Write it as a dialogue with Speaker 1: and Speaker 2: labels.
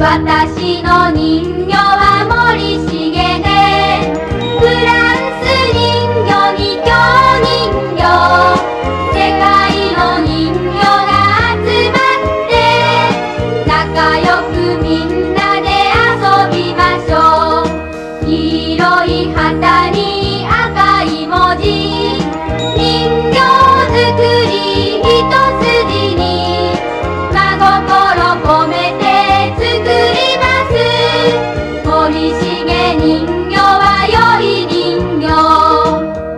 Speaker 1: 私の人形は森重でフランス人形に京人形世界の人形が集まって仲良くみんなで遊びましょう。黄色い旗